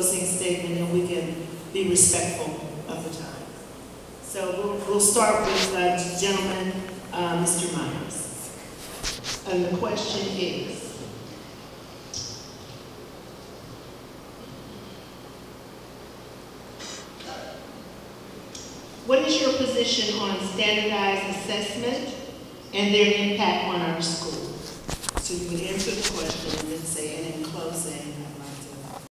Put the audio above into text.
closing statement, and we can be respectful of the time. So we'll, we'll start with, uh, gentleman, uh, Mr. Myers. And the question is, what is your position on standardized assessment and their impact on our schools? So you can answer the question